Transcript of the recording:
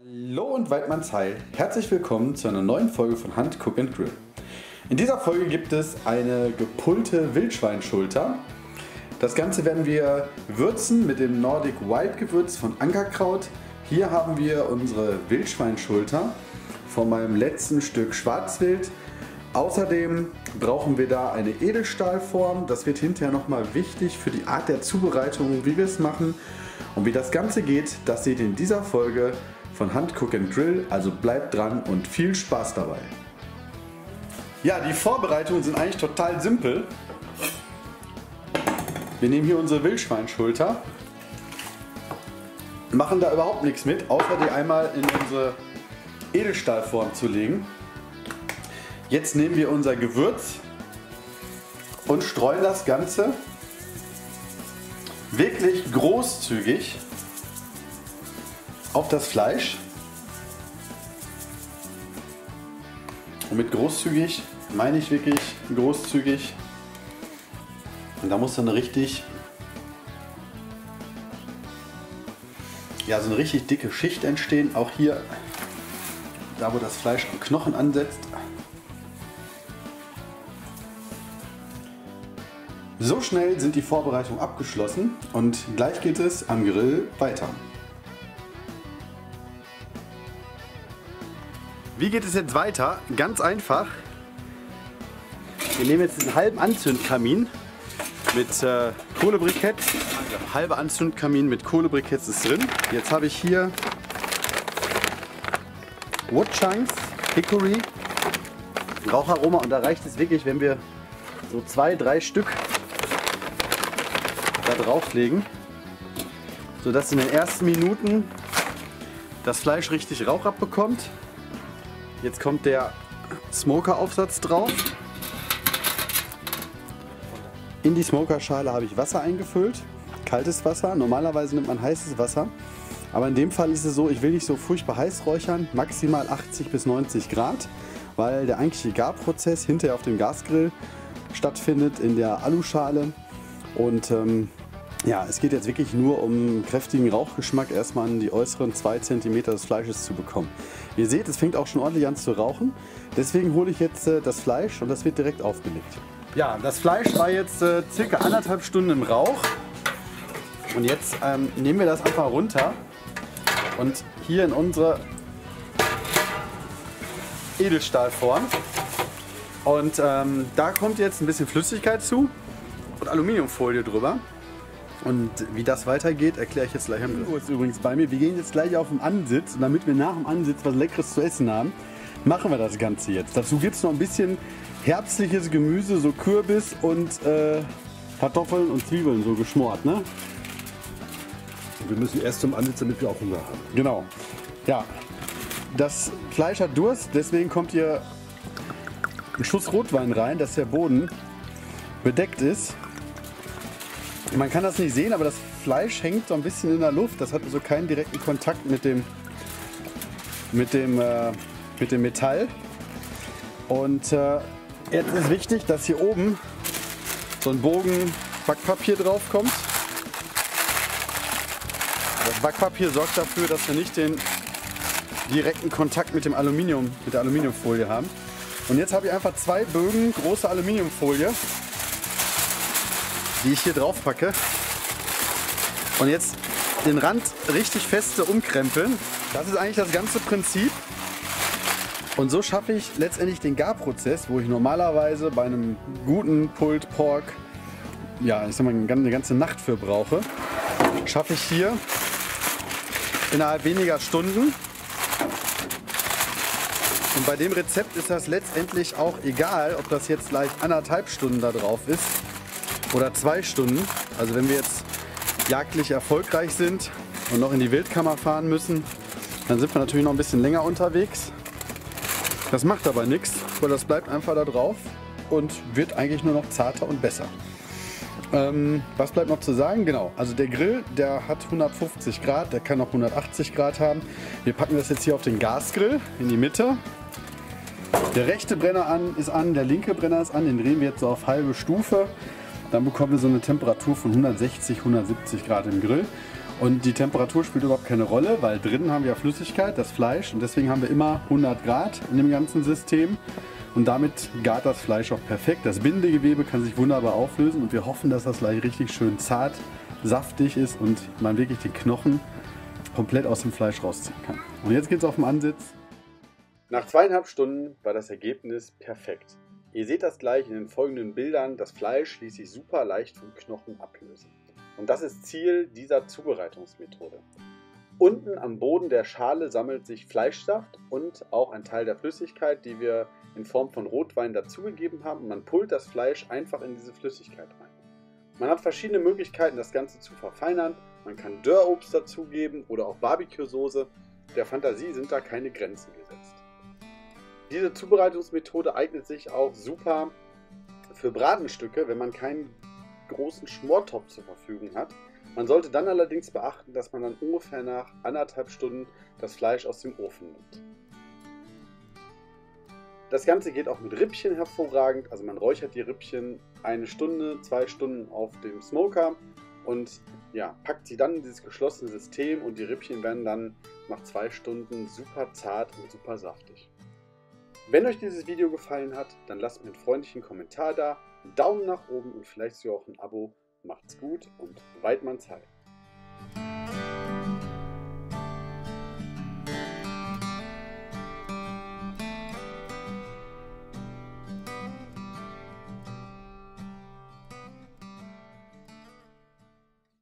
Hallo und Weidmanns Heil. Herzlich willkommen zu einer neuen Folge von Hand Cook and Grill. In dieser Folge gibt es eine gepullte Wildschweinschulter. Das Ganze werden wir würzen mit dem Nordic Wild Gewürz von Ankerkraut. Hier haben wir unsere Wildschweinschulter von meinem letzten Stück Schwarzwild. Außerdem brauchen wir da eine Edelstahlform. Das wird hinterher nochmal wichtig für die Art der Zubereitung, wie wir es machen. Und wie das Ganze geht, das seht ihr in dieser Folge von Hand Cook and Grill. Also bleibt dran und viel Spaß dabei. Ja, die Vorbereitungen sind eigentlich total simpel. Wir nehmen hier unsere Wildschweinschulter, machen da überhaupt nichts mit, außer die einmal in unsere Edelstahlform zu legen. Jetzt nehmen wir unser Gewürz und streuen das Ganze wirklich großzügig auf das Fleisch. Und mit großzügig meine ich wirklich großzügig. Und da muss dann richtig, ja, so eine richtig dicke Schicht entstehen. Auch hier, da wo das Fleisch am Knochen ansetzt. So schnell sind die Vorbereitungen abgeschlossen und gleich geht es am Grill weiter. Wie geht es jetzt weiter? Ganz einfach. Wir nehmen jetzt einen halben Anzündkamin mit äh, Kohlebriketts. Halbe Anzündkamin mit Kohlebriketts ist drin. Jetzt habe ich hier Wood Chunks, Hickory, Raucharoma und da reicht es wirklich, wenn wir so zwei, drei Stück da drauflegen, sodass in den ersten Minuten das Fleisch richtig Rauch abbekommt. Jetzt kommt der Smoker-Aufsatz drauf. In die Smokerschale habe ich Wasser eingefüllt, kaltes Wasser. Normalerweise nimmt man heißes Wasser. Aber in dem Fall ist es so, ich will nicht so furchtbar heiß räuchern, maximal 80 bis 90 Grad, weil der eigentliche Garprozess hinterher auf dem Gasgrill stattfindet in der Aluschale. Und ähm, ja, es geht jetzt wirklich nur um kräftigen Rauchgeschmack, erstmal an die äußeren 2 cm des Fleisches zu bekommen. Ihr seht, es fängt auch schon ordentlich an zu rauchen. Deswegen hole ich jetzt äh, das Fleisch und das wird direkt aufgelegt. Ja, das Fleisch war jetzt äh, circa anderthalb Stunden im Rauch. Und jetzt ähm, nehmen wir das einfach runter und hier in unsere Edelstahlform. Und ähm, da kommt jetzt ein bisschen Flüssigkeit zu und Aluminiumfolie drüber. Und wie das weitergeht, erkläre ich jetzt gleich am Ingo ist übrigens bei mir. Wir gehen jetzt gleich auf den Ansitz und damit wir nach dem Ansitz was Leckeres zu essen haben, machen wir das Ganze jetzt. Dazu gibt es noch ein bisschen herbstliches Gemüse, so Kürbis und äh, Kartoffeln und Zwiebeln so geschmort. Ne? Wir müssen erst zum Ansitz, damit wir auch Hunger haben. Genau. Ja, das Fleisch hat Durst, deswegen kommt hier ein Schuss Rotwein rein, dass der Boden bedeckt ist. Man kann das nicht sehen, aber das Fleisch hängt so ein bisschen in der Luft. Das hat also keinen direkten Kontakt mit dem, mit dem, äh, mit dem Metall. Und äh, jetzt ist wichtig, dass hier oben so ein Bogen Backpapier drauf kommt. Das Backpapier sorgt dafür, dass wir nicht den direkten Kontakt mit dem Aluminium, mit der Aluminiumfolie haben. Und jetzt habe ich einfach zwei Bögen große Aluminiumfolie die ich hier drauf packe. Und jetzt den Rand richtig feste umkrempeln. Das ist eigentlich das ganze Prinzip. Und so schaffe ich letztendlich den Garprozess, wo ich normalerweise bei einem guten Pulled Pork, ja, ich sag mal, eine ganze Nacht für brauche, schaffe ich hier innerhalb weniger Stunden. Und bei dem Rezept ist das letztendlich auch egal, ob das jetzt gleich anderthalb Stunden da drauf ist oder zwei Stunden. Also wenn wir jetzt jagdlich erfolgreich sind und noch in die Wildkammer fahren müssen, dann sind wir natürlich noch ein bisschen länger unterwegs. Das macht aber nichts, weil das bleibt einfach da drauf und wird eigentlich nur noch zarter und besser. Ähm, was bleibt noch zu sagen? Genau, also der Grill, der hat 150 Grad, der kann auch 180 Grad haben. Wir packen das jetzt hier auf den Gasgrill in die Mitte. Der rechte Brenner an, ist an, der linke Brenner ist an, den drehen wir jetzt so auf halbe Stufe. Dann bekommen wir so eine Temperatur von 160, 170 Grad im Grill. Und die Temperatur spielt überhaupt keine Rolle, weil drinnen haben wir Flüssigkeit, das Fleisch. Und deswegen haben wir immer 100 Grad in dem ganzen System. Und damit gart das Fleisch auch perfekt. Das Bindegewebe kann sich wunderbar auflösen und wir hoffen, dass das gleich richtig schön zart, saftig ist und man wirklich den Knochen komplett aus dem Fleisch rausziehen kann. Und jetzt geht es auf den Ansitz. Nach zweieinhalb Stunden war das Ergebnis perfekt. Ihr seht das gleich in den folgenden Bildern. Das Fleisch ließ sich super leicht vom Knochen ablösen. Und das ist Ziel dieser Zubereitungsmethode. Unten am Boden der Schale sammelt sich Fleischsaft und auch ein Teil der Flüssigkeit, die wir in Form von Rotwein dazugegeben haben. man pullt das Fleisch einfach in diese Flüssigkeit rein. Man hat verschiedene Möglichkeiten, das Ganze zu verfeinern. Man kann Dörrobst dazugeben oder auch Barbecue-Soße. Der Fantasie sind da keine Grenzen. Diese Zubereitungsmethode eignet sich auch super für Bratenstücke, wenn man keinen großen Schmortopf zur Verfügung hat. Man sollte dann allerdings beachten, dass man dann ungefähr nach anderthalb Stunden das Fleisch aus dem Ofen nimmt. Das Ganze geht auch mit Rippchen hervorragend. Also man räuchert die Rippchen eine Stunde, zwei Stunden auf dem Smoker und ja, packt sie dann in dieses geschlossene System und die Rippchen werden dann nach zwei Stunden super zart und super saftig. Wenn euch dieses Video gefallen hat, dann lasst mir einen freundlichen Kommentar da, einen Daumen nach oben und vielleicht sogar auch ein Abo. Macht's gut und Weidmanns Heil.